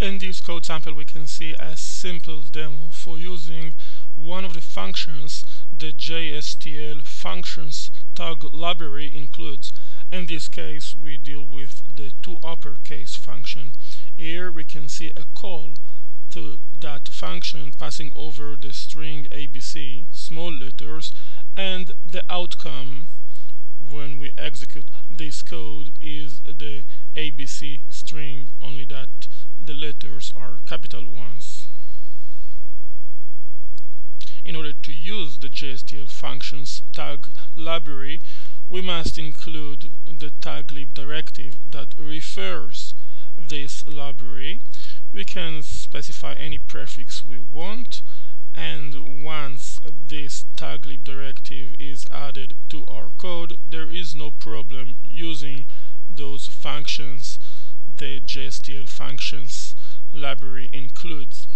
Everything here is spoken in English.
In this code sample we can see a simple demo for using one of the functions the JSTL functions tag library includes. In this case we deal with the to uppercase function. Here we can see a call to that function passing over the string ABC, small letters, and the outcome when we execute this code is the ABC string, only that letters are capital ones. In order to use the JSTL functions tag library, we must include the taglib directive that refers this library. We can specify any prefix we want and once this taglib directive is added to our code there is no problem using those functions the JSTL functions library includes.